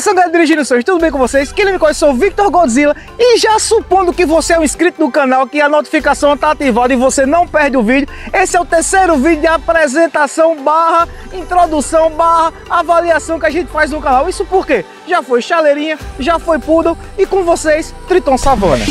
Saudação galera dirigindo tudo bem com vocês? Quem me conhece, sou Victor Godzilla e já supondo que você é um inscrito do canal, que a notificação está ativada e você não perde o vídeo, esse é o terceiro vídeo de apresentação barra introdução barra avaliação que a gente faz no canal. Isso porque já foi chaleirinha, já foi poodle e com vocês, Triton Savana.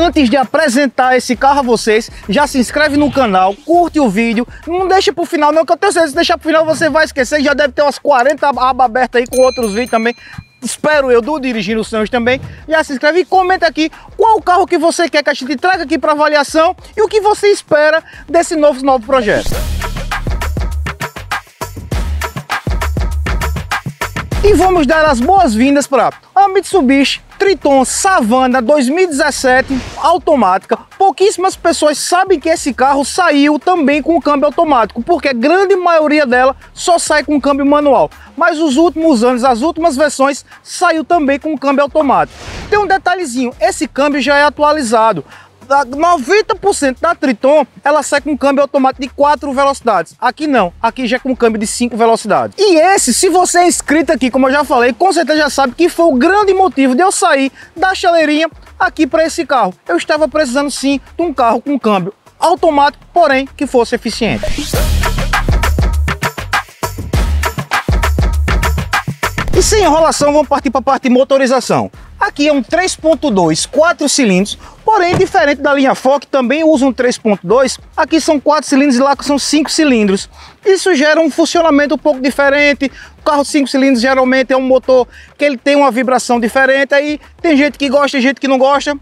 Antes de apresentar esse carro a vocês, já se inscreve no canal, curte o vídeo, não deixa pro final não, que eu tenho certeza se deixar pro final você vai esquecer, já deve ter umas 40 abas abertas aí com outros vídeos também. Espero eu do Dirigindo Sonhos também. Já se inscreve e comenta aqui qual carro que você quer que a gente traga aqui para avaliação e o que você espera desse novo, novo projeto. E vamos dar as boas-vindas para a Mitsubishi Triton Savana 2017 automática. Pouquíssimas pessoas sabem que esse carro saiu também com câmbio automático, porque a grande maioria dela só sai com câmbio manual. Mas os últimos anos, as últimas versões, saiu também com câmbio automático. Tem um detalhezinho, esse câmbio já é atualizado. 90% da Triton, ela sai com câmbio automático de 4 velocidades. Aqui não, aqui já é com câmbio de 5 velocidades. E esse, se você é inscrito aqui, como eu já falei, com certeza já sabe que foi o grande motivo de eu sair da chaleirinha aqui para esse carro. Eu estava precisando sim de um carro com câmbio automático, porém que fosse eficiente. E sem enrolação, vamos partir para a parte de motorização. Aqui é um 3.2, 4 cilindros, porém diferente da linha Fox, também usa um 3.2, aqui são 4 cilindros e lá são 5 cilindros. Isso gera um funcionamento um pouco diferente, o carro 5 cilindros geralmente é um motor que ele tem uma vibração diferente, aí tem gente que gosta e gente que não gosta,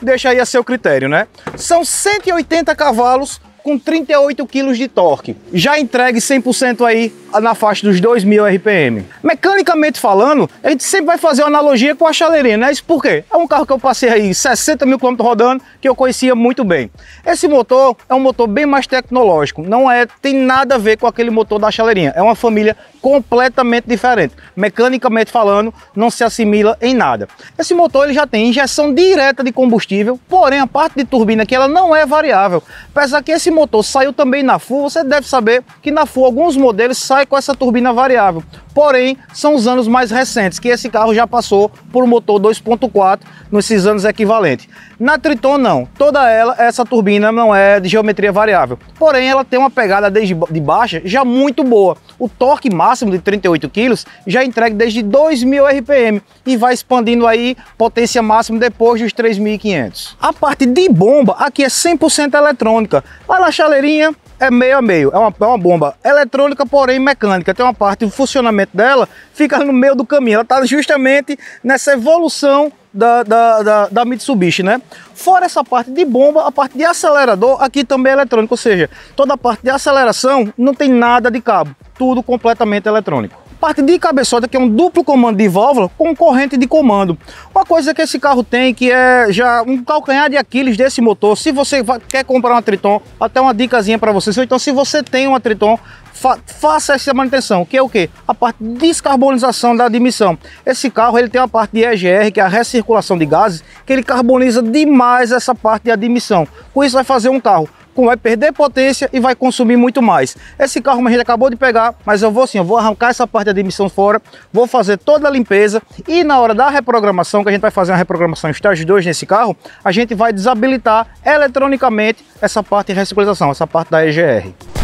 deixa aí a seu critério, né? São 180 cavalos com 38 kg de torque, já entregue 100% aí na faixa dos 2.000 RPM. Mecanicamente falando, a gente sempre vai fazer uma analogia com a chaleirinha, né? Isso por quê? É um carro que eu passei aí 60 mil km rodando, que eu conhecia muito bem. Esse motor é um motor bem mais tecnológico, não é, tem nada a ver com aquele motor da chaleirinha, é uma família completamente diferente. Mecanicamente falando, não se assimila em nada. Esse motor ele já tem injeção direta de combustível, porém a parte de turbina que ela não é variável. Apesar que esse motor saiu também na FU, você deve saber que na FU alguns modelos saem com essa turbina variável. Porém, são os anos mais recentes, que esse carro já passou por um motor 2.4 nesses anos equivalentes. Na Triton não, toda ela, essa turbina não é de geometria variável. Porém, ela tem uma pegada desde de baixa já muito boa. O torque máximo de 38 kg já entrega desde 2.000 RPM e vai expandindo aí potência máxima depois dos 3.500. A parte de bomba aqui é 100% eletrônica. A chaleirinha, é meio a meio, é uma, é uma bomba eletrônica, porém mecânica. Tem uma parte, o funcionamento dela fica no meio do caminho. Ela está justamente nessa evolução da, da, da, da, Mitsubishi, né? Fora essa parte de bomba, a parte de acelerador aqui também é eletrônica, ou seja, toda a parte de aceleração não tem nada de cabo, tudo completamente eletrônico parte de cabeçota, que é um duplo comando de válvula com corrente de comando. Uma coisa que esse carro tem, que é já um calcanhar de Aquiles desse motor, se você quer comprar uma Triton, até uma dicasinha para vocês, então se você tem uma Triton, fa faça essa manutenção, que é o que? A parte de descarbonização da admissão. Esse carro ele tem uma parte de EGR, que é a recirculação de gases, que ele carboniza demais essa parte de admissão. Com isso vai fazer um carro vai perder potência e vai consumir muito mais. Esse carro a gente acabou de pegar, mas eu vou assim, eu vou arrancar essa parte da admissão fora, vou fazer toda a limpeza e na hora da reprogramação, que a gente vai fazer uma reprogramação estágio 2 nesse carro, a gente vai desabilitar eletronicamente essa parte de reciclização, essa parte da EGR.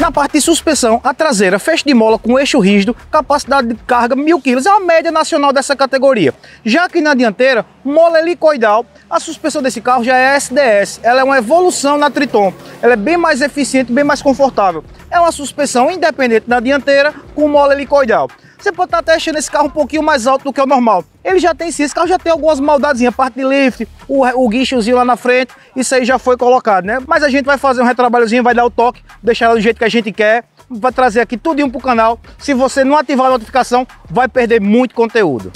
Na parte de suspensão, a traseira fecha de mola com eixo rígido, capacidade de carga 1000 kg, é a média nacional dessa categoria. Já que na dianteira, mola helicoidal, a suspensão desse carro já é SDS, ela é uma evolução na Triton, ela é bem mais eficiente, bem mais confortável. É uma suspensão independente na dianteira com mola helicoidal. Você pode estar até achando esse carro um pouquinho mais alto do que o normal. Ele já tem sim, esse carro já tem algumas maldadezinhas, parte de lift, o, o guinchozinho lá na frente, isso aí já foi colocado, né? Mas a gente vai fazer um retrabalhozinho, vai dar o toque, deixar ela do jeito que a gente quer, vai trazer aqui tudinho pro canal. Se você não ativar a notificação, vai perder muito conteúdo.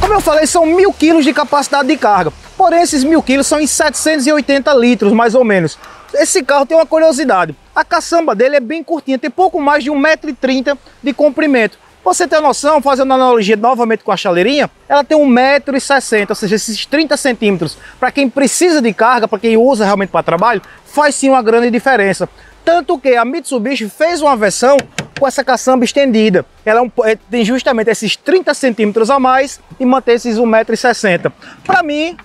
Como eu falei, são mil quilos de capacidade de carga. Porém, esses mil quilos são em 780 litros, mais ou menos. Esse carro tem uma curiosidade. A caçamba dele é bem curtinha, tem pouco mais de 1,30m de comprimento. Você tem noção, fazendo analogia novamente com a chaleirinha, ela tem 1,60m, ou seja, esses 30 centímetros, para quem precisa de carga, para quem usa realmente para trabalho, faz sim uma grande diferença. Tanto que a Mitsubishi fez uma versão com essa caçamba estendida. Ela é um, é, tem justamente esses 30 centímetros a mais e mantém esses 1,60m. Para mim,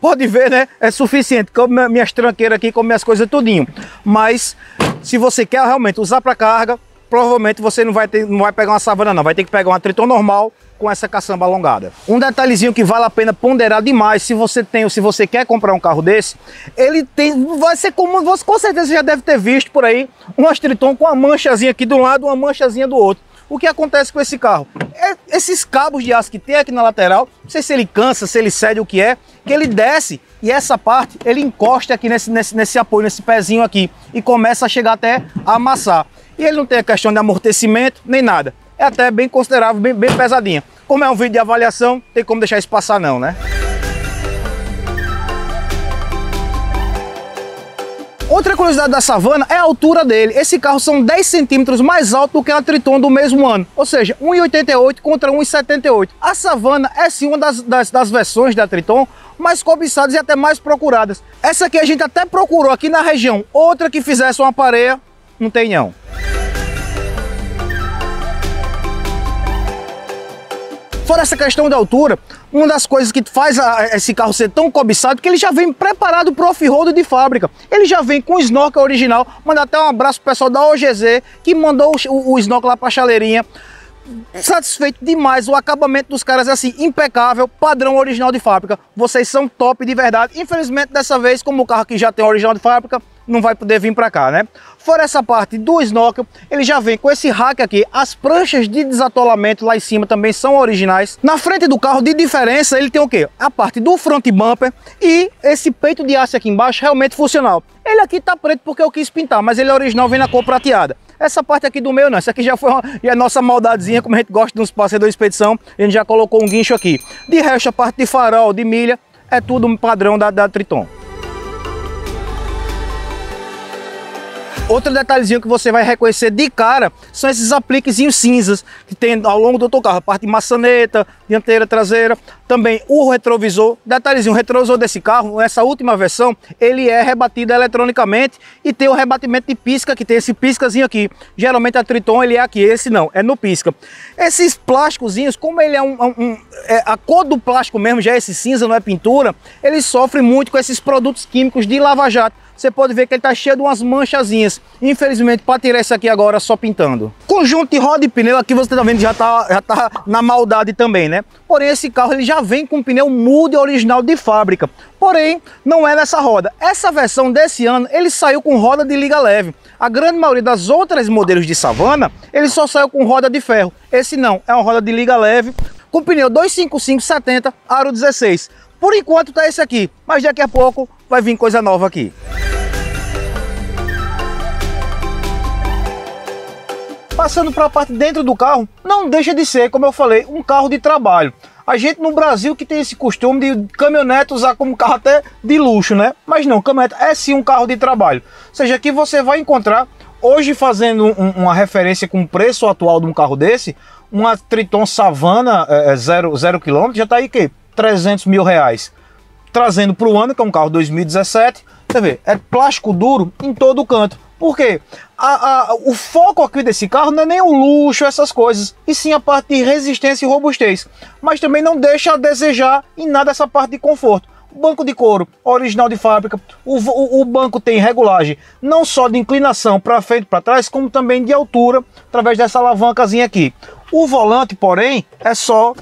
pode ver, né? É suficiente. Como minhas tranqueiras aqui, como minhas coisas tudinho. Mas se você quer realmente usar para carga, provavelmente você não vai, ter, não vai pegar uma savana não. Vai ter que pegar uma Triton normal com essa caçamba alongada. Um detalhezinho que vale a pena ponderar demais, se você tem ou se você quer comprar um carro desse, ele tem, vai ser comum, você com certeza já deve ter visto por aí, um Astriton com uma manchazinha aqui um lado, uma manchazinha do outro. O que acontece com esse carro? É, esses cabos de aço que tem aqui na lateral, não sei se ele cansa, se ele cede o que é, que ele desce e essa parte ele encosta aqui nesse, nesse, nesse apoio, nesse pezinho aqui e começa a chegar até a amassar. E ele não tem a questão de amortecimento nem nada é até bem considerável, bem, bem pesadinha. Como é um vídeo de avaliação, tem como deixar isso passar não, né? Outra curiosidade da Savana é a altura dele. Esse carro são 10 centímetros mais alto do que a Triton do mesmo ano, ou seja, 1,88 contra 1,78. A Savana é sim uma das, das, das versões da Triton mais cobiçadas e até mais procuradas. Essa aqui a gente até procurou aqui na região. Outra que fizesse uma pareia, não tem não. Fora essa questão da altura, uma das coisas que faz a, esse carro ser tão cobiçado é que ele já vem preparado para o off-road de fábrica. Ele já vem com o snorkel original. Manda até um abraço pro pessoal da OGZ que mandou o, o, o snorkel lá para a chaleirinha satisfeito demais. O acabamento dos caras é assim, impecável, padrão original de fábrica. Vocês são top de verdade. Infelizmente, dessa vez, como o carro aqui já tem original de fábrica, não vai poder vir para cá, né? Fora essa parte do snorkel, ele já vem com esse rack aqui. As pranchas de desatolamento lá em cima também são originais. Na frente do carro, de diferença, ele tem o quê? A parte do front bumper e esse peito de aço aqui embaixo realmente funcional. Ele aqui tá preto porque eu quis pintar, mas ele é original, vem na cor prateada. Essa parte aqui do meio não, essa aqui já foi uma, já é nossa maldadezinha, como a gente gosta nos passeios da expedição, a gente já colocou um guincho aqui. De resto, a parte de farol, de milha, é tudo padrão da, da Triton. Outro detalhezinho que você vai reconhecer de cara são esses apliquezinhos cinzas que tem ao longo do teu carro, a parte de maçaneta, dianteira, traseira, também o retrovisor. Detalhezinho, o retrovisor desse carro, nessa última versão, ele é rebatido eletronicamente e tem o rebatimento de pisca, que tem esse piscazinho aqui. Geralmente a Triton ele é aqui, esse não, é no pisca. Esses plásticozinhos, como ele é um, um é, a cor do plástico mesmo já é esse cinza, não é pintura, ele sofre muito com esses produtos químicos de lava-jato você pode ver que ele está cheio de umas manchazinhas. Infelizmente, para tirar isso aqui agora, só pintando. Conjunto de roda e pneu, aqui você está vendo, já está já tá na maldade também, né? Porém, esse carro ele já vem com pneu mude original de fábrica. Porém, não é nessa roda. Essa versão desse ano, ele saiu com roda de liga leve. A grande maioria das outras modelos de Savana, ele só saiu com roda de ferro. Esse não, é uma roda de liga leve, com pneu 255-70, aro 16. Por enquanto tá esse aqui, mas daqui a pouco vai vir coisa nova aqui. Passando para a parte dentro do carro, não deixa de ser, como eu falei, um carro de trabalho. A gente no Brasil que tem esse costume de caminhonete usar como carro até de luxo, né? Mas não, caminhonete é sim um carro de trabalho. Ou seja, aqui você vai encontrar, hoje fazendo um, uma referência com o preço atual de um carro desse, uma Triton Savana é, 0 é, km já está aí que 300 mil reais. Trazendo para o ano, que é um carro 2017, você vê, é plástico duro em todo canto. Por quê? A, a, o foco aqui desse carro não é nem o luxo, essas coisas, e sim a parte de resistência e robustez. Mas também não deixa a desejar em nada essa parte de conforto. Banco de couro, original de fábrica, o, o, o banco tem regulagem não só de inclinação para frente e para trás, como também de altura, através dessa alavancazinha aqui. O volante, porém, é só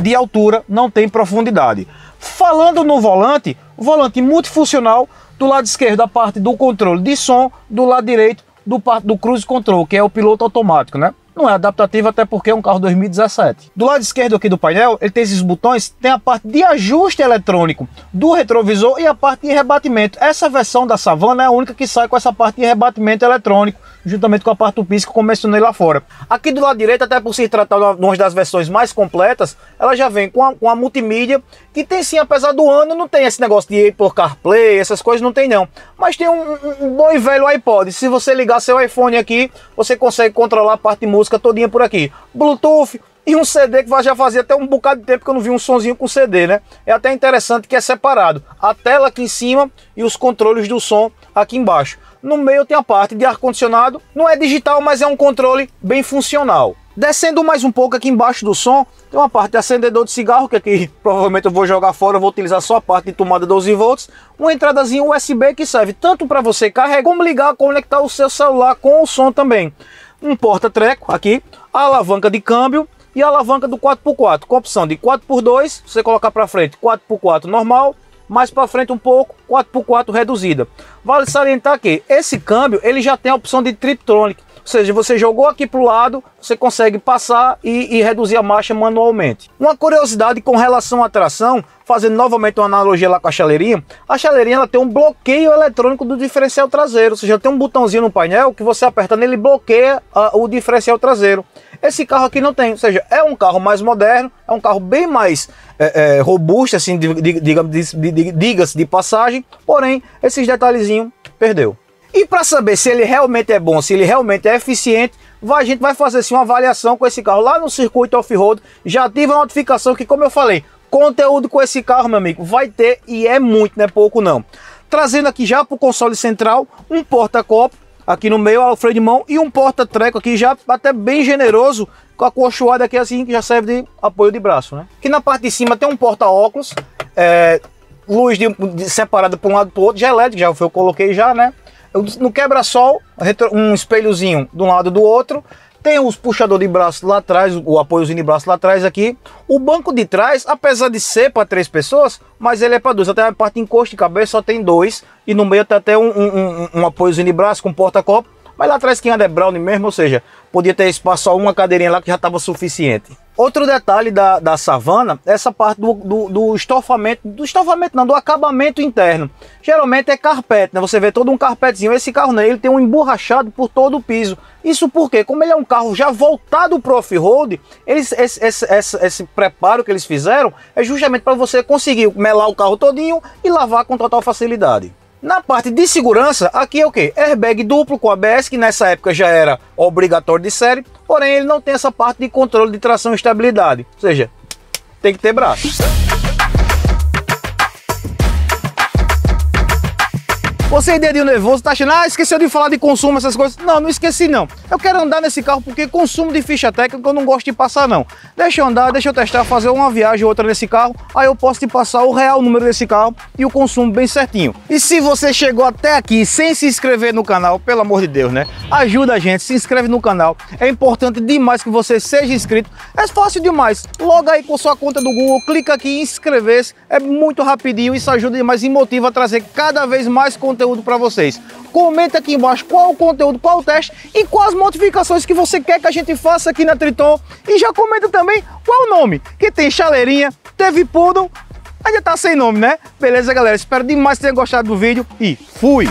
de altura, não tem profundidade. Falando no volante, volante multifuncional, do lado esquerdo a parte do controle de som, do lado direito do do cruise control, que é o piloto automático, né? Não é adaptativo até porque é um carro 2017. Do lado esquerdo aqui do painel, ele tem esses botões, tem a parte de ajuste eletrônico do retrovisor e a parte de rebatimento. Essa versão da Savana é a única que sai com essa parte de rebatimento eletrônico, juntamente com a parte do piso que eu mencionei lá fora. Aqui do lado direito, até por se tratar de uma das versões mais completas, ela já vem com a, com a multimídia, que tem sim, apesar do ano, não tem esse negócio de Apple CarPlay, essas coisas não tem não. Mas tem um, um, bom e velho iPod. Se você ligar seu iPhone aqui, você consegue controlar a parte de música todinha por aqui. Bluetooth, e um CD que já fazia até um bocado de tempo que eu não vi um sonzinho com CD, né? É até interessante que é separado. A tela aqui em cima e os controles do som aqui embaixo. No meio tem a parte de ar-condicionado. Não é digital, mas é um controle bem funcional. Descendo mais um pouco aqui embaixo do som, tem uma parte de acendedor de cigarro, que aqui provavelmente eu vou jogar fora, eu vou utilizar só a parte de tomada 12 volts. Uma entradazinha USB que serve tanto para você carregar, como ligar, conectar o seu celular com o som também. Um porta-treco aqui, a alavanca de câmbio, e a alavanca do 4x4, com opção de 4x2, você colocar para frente 4x4 normal, mais para frente um pouco, 4x4 reduzida. Vale salientar que esse câmbio ele já tem a opção de Triptronic, ou seja, você jogou aqui para o lado, você consegue passar e, e, reduzir a marcha manualmente. Uma curiosidade com relação à tração, fazendo novamente uma analogia lá com a chaleirinha, a chaleirinha ela tem um bloqueio eletrônico do diferencial traseiro, ou seja, tem um botãozinho no painel que você aperta nele bloqueia uh, o diferencial traseiro. Esse carro aqui não tem, ou seja, é um carro mais moderno, é um carro bem mais é, é, robusto, assim, diga-se de, diga de passagem, porém, esses detalhezinhos perdeu. E para saber se ele realmente é bom, se ele realmente é eficiente, a gente vai fazer assim, uma avaliação com esse carro lá no circuito off-road. Já tive a notificação que, como eu falei, conteúdo com esse carro, meu amigo, vai ter e é muito, não é pouco não. Trazendo aqui já para o console central um porta-copo aqui no meio ao freio de mão e um porta-treco aqui já até bem generoso com a cochoada aqui assim que já serve de apoio de braço, né? Aqui na parte de cima tem um porta-óculos, é, luz de, de, separada para um lado para o outro, já é elétrico, já foi eu coloquei já, né? No quebra-sol, um espelhozinho de um lado do outro, tem os puxadores de braço lá atrás, o apoiozinho de braço lá atrás aqui. O banco de trás, apesar de ser para três pessoas, mas ele é para duas. Até a parte de encosto de cabeça só tem dois. E no meio tem até um, um, um, um apoiozinho de braço com porta-copo. Mas lá atrás quem anda é Brownie mesmo, ou seja, podia ter espaço só uma cadeirinha lá que já estava suficiente. Outro detalhe da, da savana é essa parte do, do, do, estofamento, do estofamento não, do acabamento interno. Geralmente é carpete, né? Você vê todo um carpetezinho. Esse carro, né, ele tem um emborrachado por todo o piso. Isso porque, como ele é um carro já voltado para off-road, esse, esse, esse, esse, preparo que eles fizeram é justamente para você conseguir melar o carro todinho e lavar com total facilidade. Na parte de segurança, aqui é o que? Airbag duplo com ABS, que nessa época já era obrigatório de série, porém ele não tem essa parte de controle de tração e estabilidade, ou seja, tem que ter braço. Você é dedinho nervoso, tá achando, ah, esqueceu de falar de consumo, essas coisas. Não, não esqueci não. Eu quero andar nesse carro porque consumo de ficha técnica eu não gosto de passar não. Deixa eu andar, deixa eu testar, fazer uma viagem ou outra nesse carro, aí eu posso te passar o real número desse carro e o consumo bem certinho. E se você chegou até aqui sem se inscrever no canal, pelo amor de Deus, né? Ajuda a gente, se inscreve no canal. É importante demais que você seja inscrito. É fácil demais. Loga aí com sua conta do Google, clica aqui em inscrever-se. É muito rapidinho, isso ajuda demais e motiva a trazer cada vez mais conteúdo conteúdo para vocês. Comenta aqui embaixo qual o conteúdo, qual o teste e quais modificações que você quer que a gente faça aqui na Triton. E já comenta também qual o nome, que tem chaleirinha, teve poodle, ainda tá sem nome, né? Beleza, galera? Espero demais que tenham gostado do vídeo e fui!